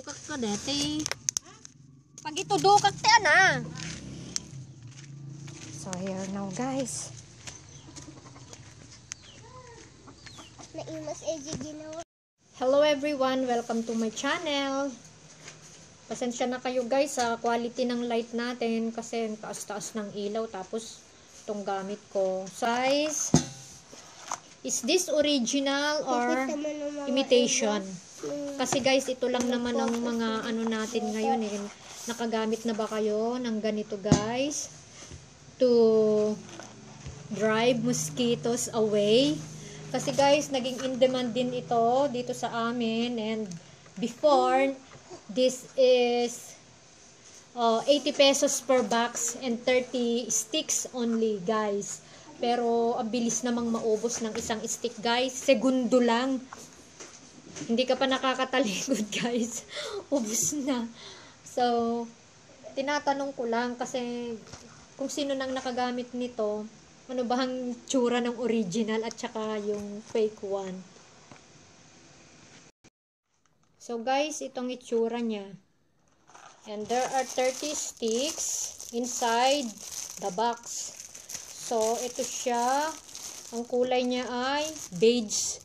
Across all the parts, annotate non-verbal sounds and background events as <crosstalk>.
Tudukak ka deti. Pagi tudukak ti ana. So here now guys. Naimas Eji ginawa. Hello everyone, welcome to my channel. Pasensya na kayo guys sa quality ng light natin kasi ang taas-taas ng ilaw tapos itong gamit ko. Size, is this original or imitation? Kasi guys, ito lang naman ang mga ano natin ngayon eh. Nakagamit na ba kayo ng ganito guys? To drive mosquitoes away. Kasi guys, naging in demand din ito dito sa amin. And before, this is uh, 80 pesos per box and 30 sticks only guys. Pero ang bilis namang maubos ng isang stick guys. Segundo lang. Hindi ka pa nakakatalikod <laughs> guys. Ubus na. So, tinatanong ko lang kasi kung sino nang nakagamit nito, ano ba ang tsura ng original at saka yung fake one. So guys, itong itsura niya. And there are 30 sticks inside the box. So, ito siya. Ang kulay niya ay beige.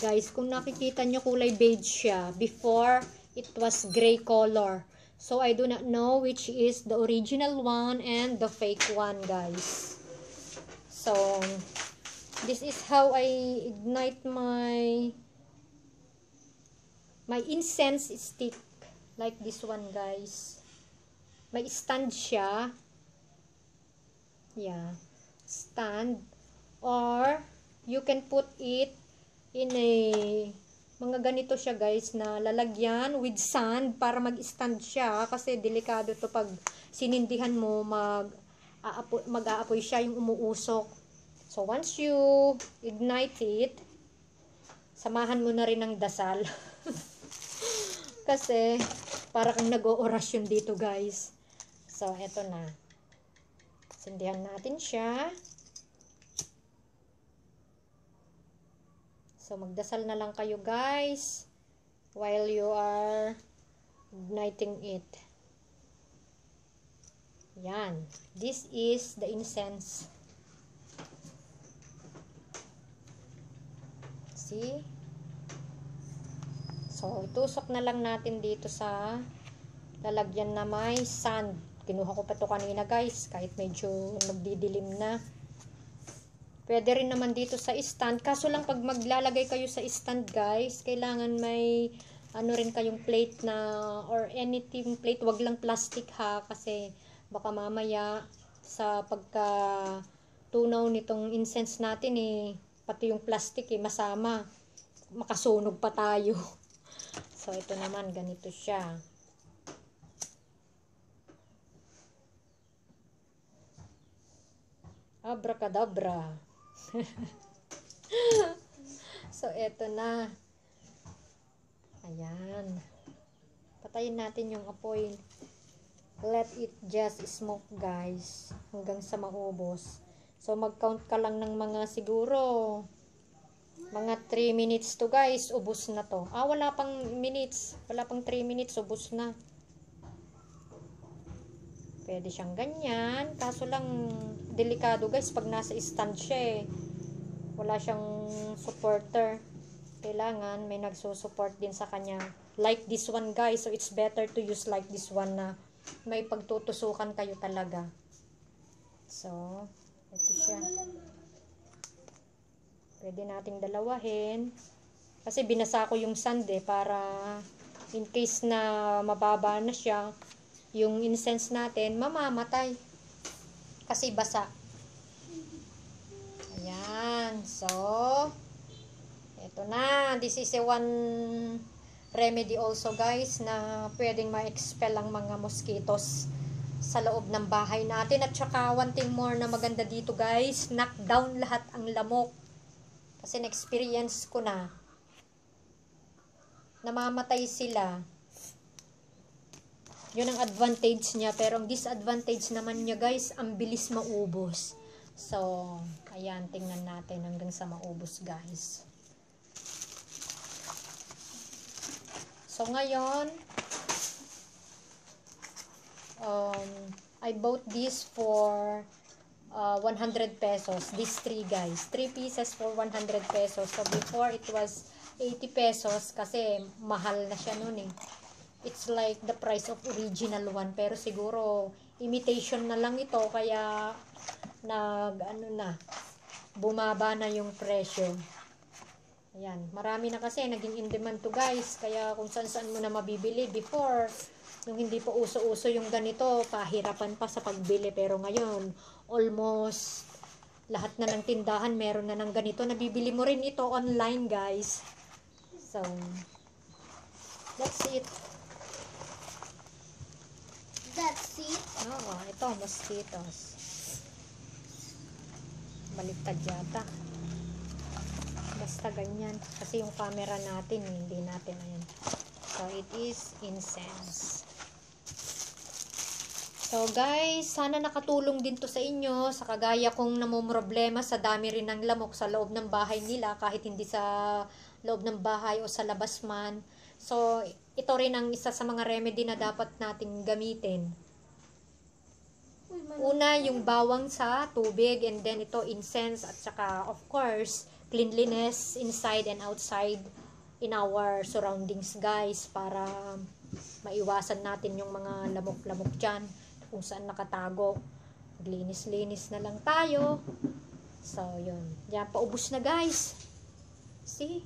Guys, kung nakikita nyo kulay beige siya. Before, it was gray color. So, I do not know which is the original one and the fake one, guys. So, this is how I ignite my my incense stick. Like this one, guys. May stand siya. Yeah. Stand. Or, you can put it in a mga ganito siya guys na lalagyan with sand para mag-stand siya kasi delikado to pag sinindihan mo mag aapoy, mag-aapoy siya yung umuusok. So once you ignite it, samahan mo na rin ng dasal. <laughs> kasi para kang nag-oorasyon dito guys. So eto na. Sindihan natin siya. So, magdasal na lang kayo guys while you are igniting it. Yan. This is the incense. See? So, itusok na lang natin dito sa lalagyan na may sand. Kinuha ko pa to kanina guys, kahit medyo nagdidilim na. Pwede rin naman dito sa stand. Kaso lang pag maglalagay kayo sa stand guys, kailangan may ano rin kayong plate na or anything plate. Wag lang plastic ha kasi baka mamaya sa pagka tunaw nitong incense natin eh, pati yung plastic eh, masama. Makasunog pa tayo. <laughs> So, ito naman, ganito siya. Abracadabra. <laughs> so, eto na. Ayan. Patayin natin yung apoy. Let it just smoke, guys. Hanggang sa maubos. So, mag-count ka lang ng mga siguro mga 3 minutes to, guys. Ubos na to. Ah, wala pang minutes. Wala pang 3 minutes. Ubos na. Pwede siyang ganyan. Kaso lang, delikado guys pag nasa stand siya eh. Wala siyang supporter. Kailangan may nagsusupport din sa kanya. Like this one guys. So it's better to use like this one na may pagtutusukan kayo talaga. So, ito siya. Pwede nating dalawahin. Kasi binasa ko yung sand eh para in case na mababa na siya, yung incense natin mamamatay. Kasi basa. Ayan. So, ito na. This is a one remedy also guys na pwedeng ma-expel ang mga mosquitoes sa loob ng bahay natin. At saka one thing more na maganda dito guys, knock lahat ang lamok. Kasi na-experience ko na. Namamatay sila. Yun ang advantage niya. Pero ang disadvantage naman niya guys, ang bilis maubos. So, ayan, tingnan natin hanggang sa maubos guys. So, ngayon, um, I bought this for uh, 100 pesos. These three guys. Three pieces for 100 pesos. So, before it was 80 pesos kasi mahal na siya noon eh. It's like the price of original one. Pero siguro, imitation na lang ito. Kaya, nag, ano na, bumaba na yung presyo. Ayan. Marami na kasi naging in demand to guys. Kaya kung saan saan mo na mabibili before, nung hindi pa uso-uso yung ganito, pahirapan pa sa pagbili. Pero ngayon, almost lahat na ng tindahan meron na ng ganito. Nabibili mo rin ito online guys. So, that's it. That's it. Ito, mosquitoes. Baliktad yata. Basta ganyan. Kasi yung camera natin, hindi natin, ayan. So, it is incense. So, guys, sana nakatulong din to sa inyo. Sa kagaya kong namumroblema sa dami rin ng lamok sa loob ng bahay nila, kahit hindi sa loob ng bahay o sa labas man. So, ito rin ang isa sa mga remedy na dapat nating gamitin. Una, yung bawang sa tubig and then ito incense at saka of course, cleanliness inside and outside in our surroundings guys para maiwasan natin yung mga lamok-lamok dyan kung saan nakatago. Maglinis-linis na lang tayo. So, yun. Yan, paubos na guys. See?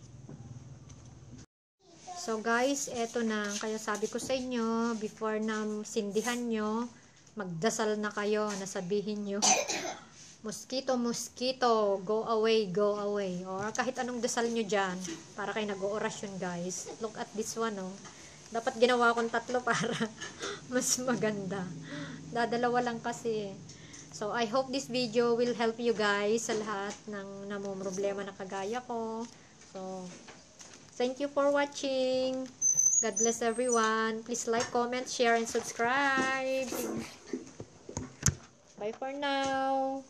So guys, eto na. Kaya sabi ko sa inyo, before na sindihan nyo, magdasal na kayo, nasabihin nyo, mosquito, mosquito, go away, go away. Or kahit anong dasal nyo dyan, para kayo nag-oorasyon guys. Look at this one, oh. Dapat ginawa kong tatlo <laughs> para mas maganda. Dadalawa lang kasi. So, I hope this video will help you guys sa lahat ng namumroblema na kagaya ko. So, thank you for watching. God bless everyone. Please like, comment, share, and subscribe. Bye for now.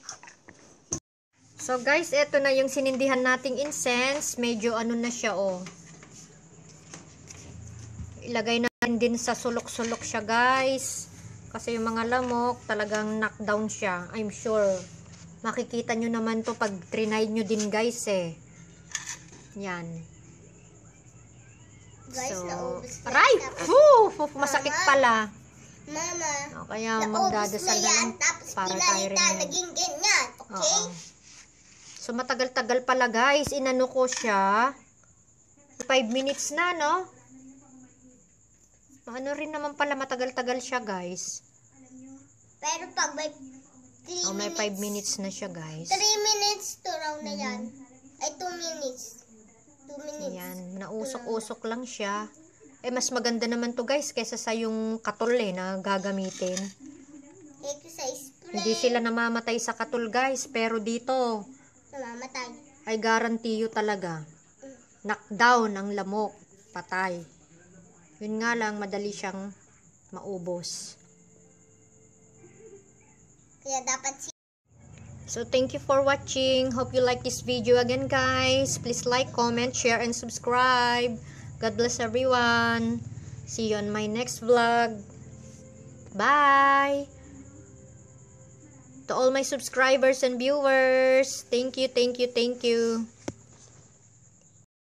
So guys, eto na yung sinindihan nating incense. Medyo ano na siya oh. Ilagay natin din sa sulok-sulok siya guys. Kasi yung mga lamok talagang knockdown siya. I'm sure. Makikita nyo naman to pag trinay nyo din guys eh. Yan. Guys, So, na. aray! Whew! Fuf, masakit pala. Mama, O, kaya magdadasal na na lang para tayo rin yan. naging ganyan. Okay? Oo. So, matagal-tagal pala guys. Inano ko siya. 5 minutes na, no? Ano rin naman pala matagal-tagal siya, guys. Pero pag may 3 Oh, may minutes, 5 minutes na siya, guys. 3 minutes to round na yan. Ay, 2 minutes. 2 minutes. Yan, nausok-usok lang siya. Eh, mas maganda naman to guys, kaysa sa yung katul eh, na gagamitin. Hindi sila namamatay sa katul guys, pero dito, Namamatay. ay garantiyo talaga. Knockdown ang lamok, patay. Yun nga lang, madali siyang maubos. Kaya dapat So, thank you for watching. Hope you like this video again, guys. Please like, comment, share, and subscribe. God bless everyone. See you on my next vlog. Bye! To all my subscribers and viewers, thank you, thank you, thank you.